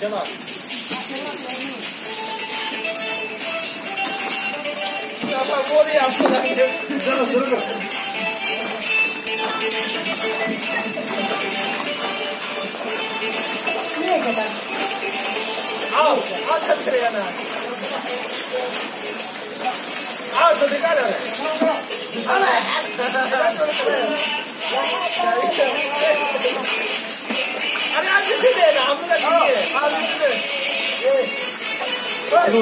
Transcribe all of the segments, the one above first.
Kenar. Ya bak oraya yapsana. Sana sırrı bak. Nereye kadar? Al, al kasırı yana. Al, tadı kadar. Al, al. Al, al. Nam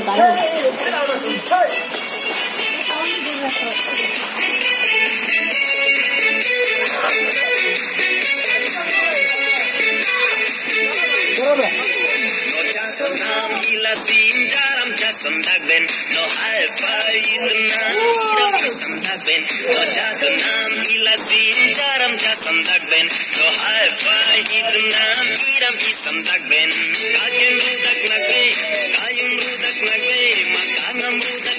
ila sin jaram jasam dagben no hai fai nam iram jasam dagben no jadu nam ila sin jaram jasam dagben no hai fai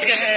Yeah.